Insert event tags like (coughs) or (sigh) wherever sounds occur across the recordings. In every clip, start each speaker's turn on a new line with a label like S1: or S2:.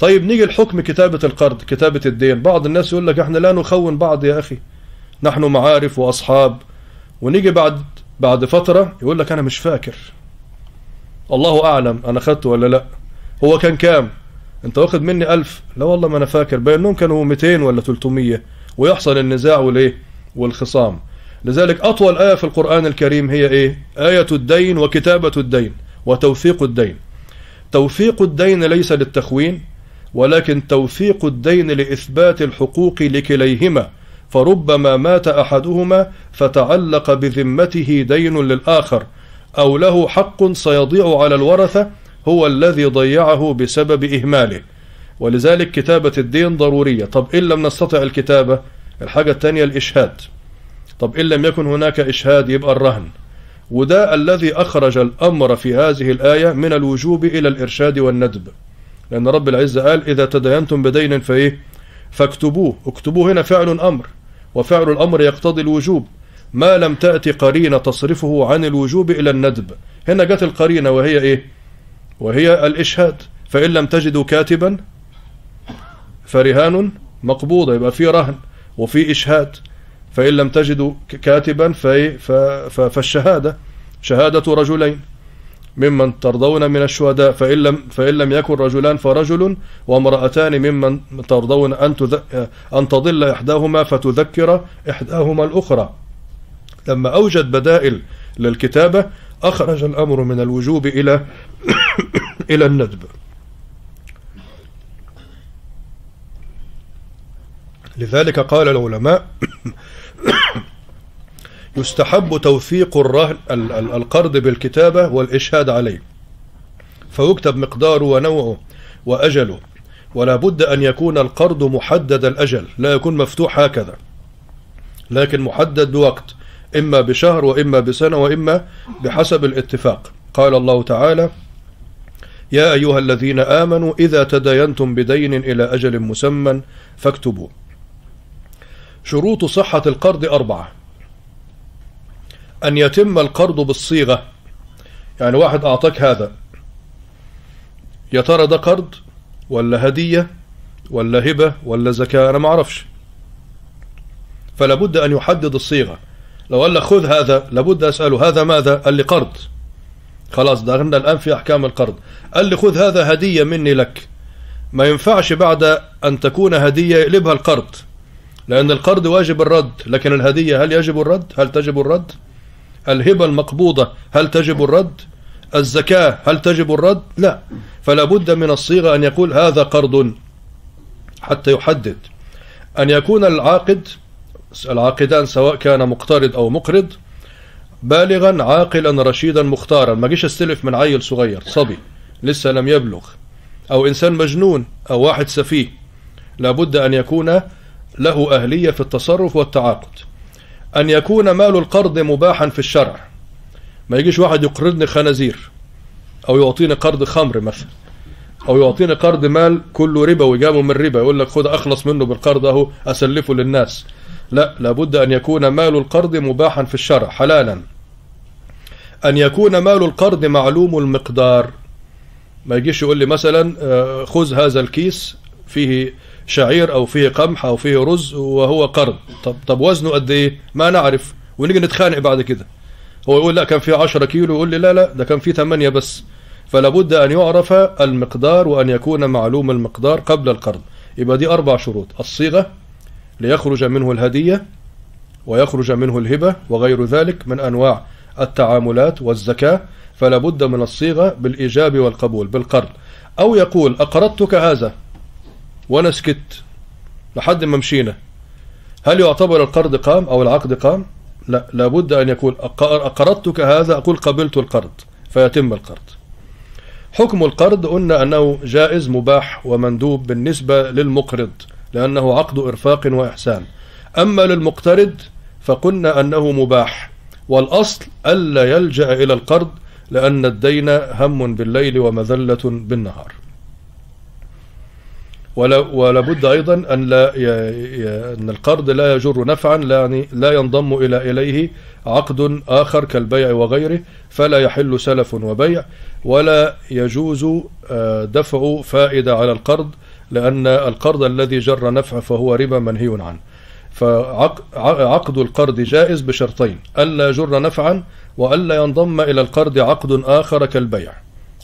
S1: طيب نيجي لحكم كتابة القرض كتابة الدين. بعض الناس يقول لك إحنا لا نخون بعض يا أخي. نحن معارف وأصحاب. ونيجي بعد بعد فترة يقول لك أنا مش فاكر. الله أعلم أنا خدته ولا لا. هو كان كام؟ أنت واخد مني ألف. لا والله ما أنا فاكر. بأنهم كانوا 200 ولا 300 ويحصل النزاع والإيه والخصام. لذلك أطول آية في القرآن الكريم هي إيه؟ آية الدين وكتابة الدين وتوثيق الدين. توثيق الدين ليس للتخوين. ولكن توثيق الدين لإثبات الحقوق لكليهما فربما مات أحدهما فتعلق بذمته دين للآخر أو له حق سيضيع على الورثة هو الذي ضيعه بسبب إهماله. ولذلك كتابة الدين ضرورية. طب إن لم نستطع الكتابة الحاجة الثانية الإشهاد. طب إن لم يكن هناك إشهاد يبقى الرهن. وده الذي أخرج الأمر في هذه الآية من الوجوب إلى الإرشاد والندب. لأن رب العزة قال إذا تدينتم بدين فإيه؟ فاكتبوه. اكتبوه هنا فعل أمر وفعل الأمر يقتضي الوجوب. ما لم تأتي قرينة تصرفه عن الوجوب إلى الندب. هنا جت القرينة وهي إيه؟ وهي الإشهاد. فإن لم تجدوا كاتبا فرهان مقبوضة يبقى في رهن وفي إشهاد. فإن لم تجدوا كاتبا فالشهادة. شهادة رجلين. ممن ترضون من الشهداء فإن لم, فإن لم يكن رجلان فرجل وامرأتان ممن ترضون أن, أن تضل إحداهما فتذكر إحداهما الأخرى. لما أوجد بدائل للكتابة أخرج الأمر من الوجوب إلى (coughs) إلى الندب. لذلك قال العلماء (coughs) يستحب توثيق الرهن القرض بالكتابة والإشهاد عليه. فيكتب مقداره ونوعه وأجله. ولا بد أن يكون القرض محدد الأجل لا يكون مفتوح هكذا. لكن محدد بوقت إما بشهر وإما بسنة وإما بحسب الاتفاق. قال الله تعالى يا أيها الذين آمنوا إذا تداينتم بدين إلى أجل مسمى فاكتبوا. شروط صحة القرض أربعة أن يتم القرض بالصيغة. يعني واحد أعطاك هذا. يا ترى ده قرض ولا هدية ولا هبة ولا زكاة؟ أنا ما أعرفش. فلا بد أن يحدد الصيغة. لو قال لك خذ هذا لابد أسأله هذا ماذا؟ قال لي قرض. خلاص دخلنا الآن في أحكام القرض. قال لي خذ هذا هدية مني لك. ما ينفعش بعد أن تكون هدية يقلبها القرض لأن القرض واجب الرد. لكن الهدية هل يجب الرد؟ هل تجب الرد؟ الهبة المقبوضة هل تجب الرد؟ الزكاة هل تجب الرد؟ لا. فلا بد من الصيغة أن يقول هذا قرض حتى يحدد. أن يكون العاقد العاقدان سواء كان مقترض أو مقرض بالغا عاقلا رشيدا مختارا. ما جيش استلف من عيل صغير صبي لسه لم يبلغ. أو إنسان مجنون أو واحد سفيه. لابد أن يكون له أهلية في التصرف والتعاقد. أن يكون مال القرض مباحا في الشرع. ما يجيش واحد يقرضني خنازير أو يعطيني قرض خمر مثلا أو يعطيني قرض مال كله ربا وجابه من ربا يقول لك خد أخلص منه بالقرض أهو أسلفه للناس. لا لابد أن يكون مال القرض مباحا في الشرع حلالا. أن يكون مال القرض معلوم المقدار. ما يجيش يقول لي مثلا خذ هذا الكيس فيه شعير أو فيه قمح أو فيه رز وهو قرض طب, طب وزنه قد إيه؟ ما نعرف. ونيجي نتخانق بعد كده. هو يقول لا كان فيه 10 كيلو يقول لي لا لا ده كان فيه 8 بس. فلا بد أن يعرف المقدار وأن يكون معلوم المقدار قبل القرض يبقى دي أربع شروط. الصيغة ليخرج منه الهدية ويخرج منه الهبة وغير ذلك من أنواع التعاملات والزكاة. فلا بد من الصيغة بالإيجاب والقبول بالقرض أو يقول أقرضتك هذا؟ وأنا سكت لحد ما مشينا. هل يعتبر القرض قام أو العقد قام؟ لا لابد أن يقول أقرضتك هذا أقول قبلت القرض فيتم القرض. حكم القرض قلنا أنه جائز مباح ومندوب بالنسبة للمقرض لأنه عقد إرفاق وإحسان. أما للمقترض فقلنا أنه مباح والأصل ألا يلجأ إلى القرض لأن الدين هم بالليل ومذلة بالنهار. ولا بد أيضا أن لا. أن القرض لا يجر نفعا لا يعني لا ينضم إلى إليه عقد آخر كالبيع وغيره فلا يحل سلف وبيع ولا يجوز دفع فائدة على القرض لأن القرض الذي جر نفع فهو ربا منهي عنه فعقد القرض جائز بشرطين ألا يجر نفعا وألا ينضم إلى القرض عقد آخر كالبيع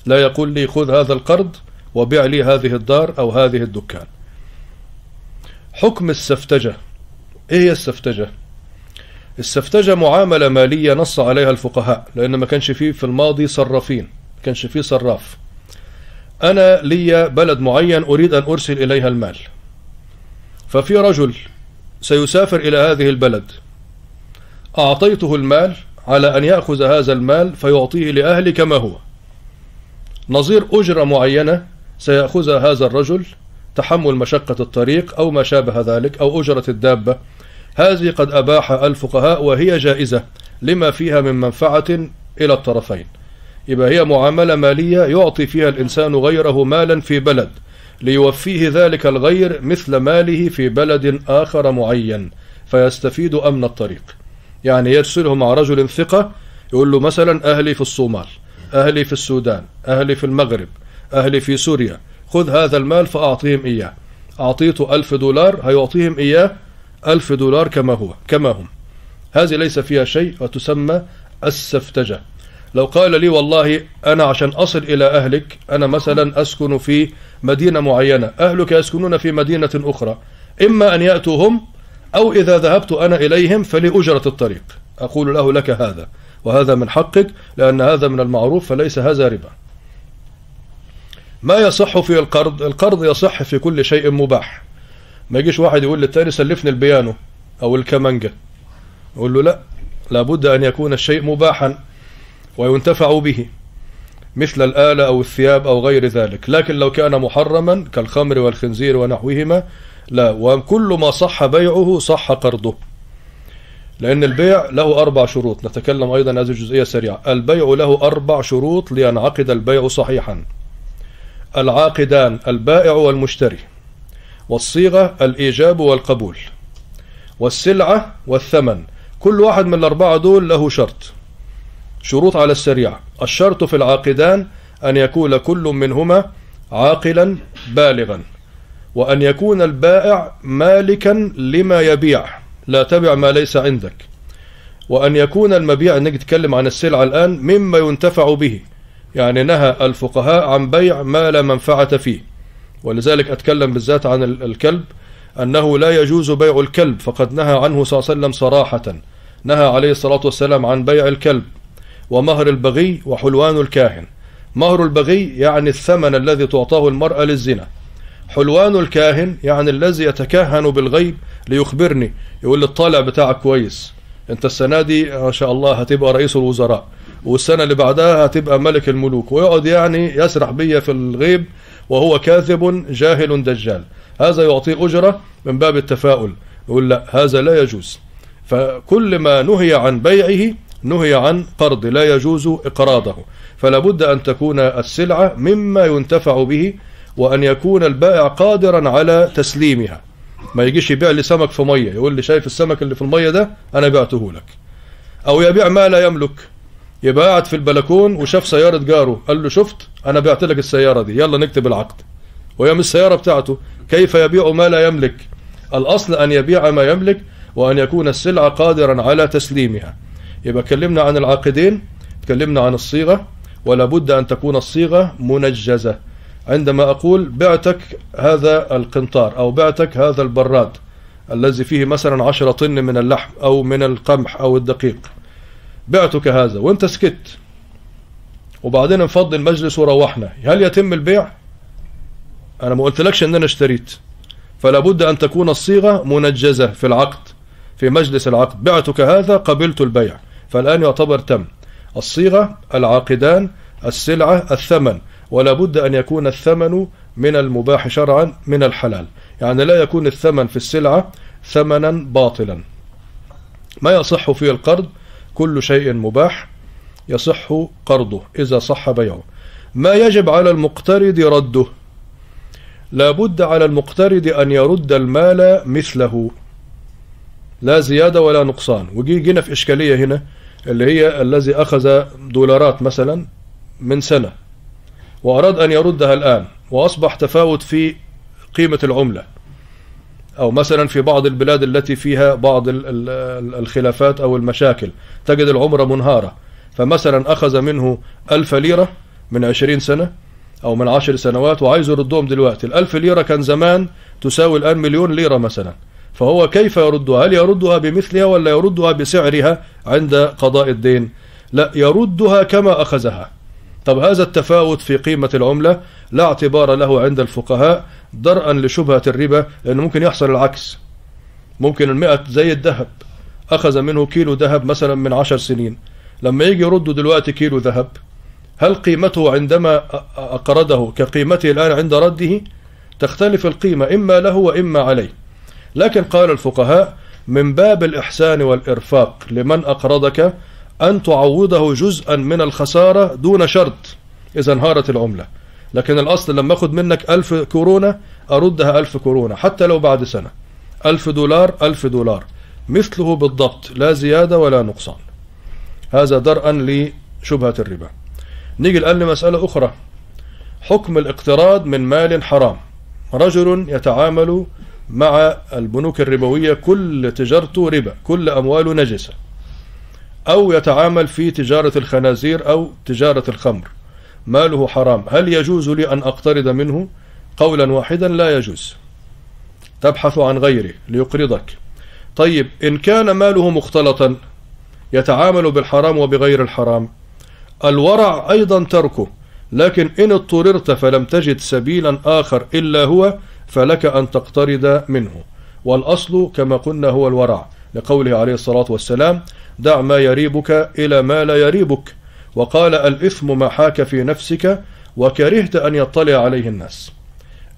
S1: لا يقول لي خذ هذا القرض وبيع لي هذه الدار أو هذه الدكان. حكم السفتجة. إيه هي السفتجة؟ السفتجة معاملة مالية نص عليها الفقهاء لأن ما كانش فيه في الماضي صرافين ما كانش فيه صراف. أنا لي بلد معين أريد أن أرسل إليها المال. ففي رجل سيسافر إلى هذه البلد. أعطيته المال على أن يأخذ هذا المال فيعطيه لأهلي كما هو. نظير أجرة معينة سيأخذها هذا الرجل تحمل مشقة الطريق أو ما شابه ذلك أو أجرة الدابة. هذه قد أباح الفقهاء وهي جائزة لما فيها من منفعة إلى الطرفين. يبقى هي معاملة مالية يعطي فيها الإنسان غيره مالا في بلد ليوفيه ذلك الغير مثل ماله في بلد آخر معين فيستفيد أمن الطريق. يعني يرسله مع رجل ثقة يقول له مثلا أهلي في الصومال أهلي في السودان أهلي في المغرب أهلي في سوريا. خذ هذا المال فأعطيهم إياه. أعطيته ألف دولار هيعطيهم إياه ألف دولار كما هو كما هم. هذه ليس فيها شيء وتسمى السفتجة. لو قال لي والله أنا عشان أصل إلى أهلك أنا مثلا أسكن في مدينة معينة. أهلك يسكنون في مدينة أخرى. إما أن يأتوا هم أو إذا ذهبت أنا إليهم فلأجرة الطريق. أقول له لك هذا وهذا من حقك لأن هذا من المعروف فليس هذا ربا. ما يصح في القرض؟ القرض يصح في كل شيء مباح. ما يجيش واحد يقول للتاني سلفني البيانو أو الكمانجة. يقول له لا لابد أن يكون الشيء مباحا وينتفع به مثل الآلة أو الثياب أو غير ذلك. لكن لو كان محرما كالخمر والخنزير ونحوهما لا. وكل ما صح بيعه صح قرضه. لأن البيع له أربع شروط. نتكلم أيضا هذه الجزئية سريعة. البيع له أربع شروط لينعقد البيع صحيحا. العاقدان البائع والمشتري والصيغة الإيجاب والقبول والسلعة والثمن كل واحد من الأربعة دول له شرط شروط على السريع. الشرط في العاقدان أن يكون كل منهما عاقلا بالغا وأن يكون البائع مالكا لما يبيع لا تبع ما ليس عندك وأن يكون المبيع نجي نتكلم عن السلعة الآن مما ينتفع به. يعني نهى الفقهاء عن بيع ما لا منفعة فيه. ولذلك أتكلم بالذات عن الكلب أنه لا يجوز بيع الكلب فقد نهى عنه صلى الله عليه وسلم صراحة. نهى عليه الصلاة والسلام عن بيع الكلب ومهر البغي وحلوان الكاهن. مهر البغي يعني الثمن الذي تعطاه المرأة للزنا. حلوان الكاهن يعني الذي يتكهن بالغيب ليخبرني يقول لي الطالع بتاعك كويس. أنت السنة دي ما شاء الله هتبقى رئيس الوزراء. والسنة اللي بعدها هتبقى ملك الملوك. ويقعد يعني يسرح بيا في الغيب وهو كاذب جاهل دجال. هذا يعطيه أجرة من باب التفاؤل. يقول لا هذا لا يجوز. فكل ما نهي عن بيعه نهي عن قرض لا يجوز إقراضه. فلا بد أن تكون السلعة مما ينتفع به وأن يكون البائع قادرا على تسليمها. ما يجيش يبيع لي سمك في مية. يقول لي شايف السمك اللي في المية ده؟ أنا بعته لك. أو يبيع ما لا يملك. يبقى قاعد في البلكون وشاف سيارة جاره قال له شفت؟ أنا بعت لك السيارة دي يلا نكتب العقد. وهي من السيارة بتاعته كيف يبيع ما لا يملك؟ الأصل أن يبيع ما يملك وأن يكون السلعة قادرا على تسليمها. يبقى اتكلمنا عن العاقدين اتكلمنا عن الصيغة ولا بد أن تكون الصيغة منجزة. عندما أقول بعتك هذا القنطار أو بعتك هذا البراد الذي فيه مثلا عشرة طن من اللحم أو من القمح أو الدقيق بعتك هذا وانت سكت. وبعدين نفضي المجلس وروحنا. هل يتم البيع؟ أنا ما قلتلكش ان أنا اشتريت. فلا بد أن تكون الصيغة منجزة في العقد في مجلس العقد. بعتك هذا قبلت البيع. فالآن يعتبر تم. الصيغة العاقدان السلعة الثمن. ولا بد أن يكون الثمن من المباح شرعا من الحلال. يعني لا يكون الثمن في السلعة ثمنا باطلا. ما يصح في القرض؟ كل شيء مباح يصح قرضه إذا صح بيعه. ما يجب على المقترض رده. لا بد على المقترض أن يرد المال مثله. لا زيادة ولا نقصان. وجي جينا في إشكالية هنا اللي هي الذي أخذ دولارات مثلا من سنة وأراد أن يردها الآن وأصبح تفاوت في قيمة العملة. أو مثلا في بعض البلاد التي فيها بعض ال- ال- الخلافات أو المشاكل تجد العمرة منهارة. فمثلا أخذ منه ألف ليرة من عشرين سنة أو من عشر سنوات وعايز يردهم دلوقتي. الألف ليرة كان زمان تساوي الآن مليون ليرة مثلا. فهو كيف يردها؟ هل يردها بمثلها ولا يردها بسعرها عند قضاء الدين؟ لا يردها كما أخذها. طب هذا التفاوت في قيمة العملة لا اعتبار له عند الفقهاء. درءا لشبهة الربا لأنه ممكن يحصل العكس. ممكن المئة زي الذهب. أخذ منه كيلو ذهب مثلا من عشر سنين. لما يجي يرده دلوقتي كيلو ذهب هل قيمته عندما أقرضه كقيمته الآن عند رده؟ تختلف القيمة إما له وإما عليه. لكن قال الفقهاء من باب الإحسان والإرفاق لمن أقرضك أن تعوضه جزءا من الخسارة دون شرط. إذا انهارت العملة. لكن الأصل لما أخذ منك ألف كورونا أردها ألف كورونا حتى لو بعد سنة. ألف دولار ألف دولار. مثله بالضبط لا زيادة ولا نقصان. هذا درءا لشبهة الربا. نيجي الآن لمسألة أخرى. حكم الاقتراض من مال حرام. رجل يتعامل مع البنوك الربوية كل تجارته ربا كل أمواله نجسة. أو يتعامل في تجارة الخنازير أو تجارة الخمر. ماله حرام. هل يجوز لي أن أقترض منه؟ قولا واحدا لا يجوز. تبحث عن غيره ليقرضك. طيب إن كان ماله مختلطا يتعامل بالحرام وبغير الحرام. الورع أيضا تركه لكن إن اضطررت فلم تجد سبيلا آخر إلا هو فلك أن تقترض منه. والأصل كما قلنا هو الورع. لقوله عليه الصلاة والسلام دع ما يريبك إلى ما لا يريبك. وقال الإثم ما حاك في نفسك وكرهت أن يطلع عليه الناس.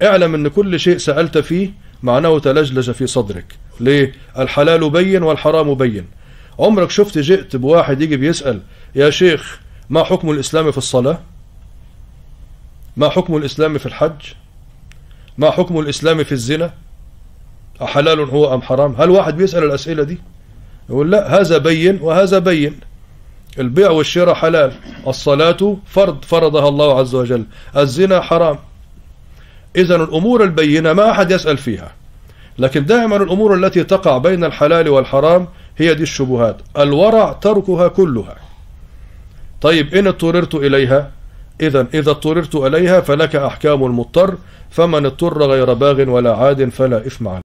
S1: اعلم أن كل شيء سألت فيه معناه تلجلج في صدرك. ليه؟ الحلال بين والحرام بين. عمرك شفت جئت بواحد يجي بيسأل يا شيخ ما حكم الإسلام في الصلاة؟ ما حكم الإسلام في الحج؟ ما حكم الإسلام في الزنا؟ أحلال هو أم حرام؟ هل واحد بيسأل الأسئلة دي؟ يقول لا هذا بين وهذا بين. البيع والشراء حلال الصلاة فرض فرضها الله عز وجل. الزنا حرام. إذا الأمور البينة ما أحد يسأل فيها. لكن دائما الأمور التي تقع بين الحلال والحرام هي دي الشبهات. الورع تركها كلها. طيب إن اضطررت إليها؟ إذا إذا اضطررت إليها فلك أحكام المضطر فمن اضطر غير باغ ولا عاد فلا إثم عليه.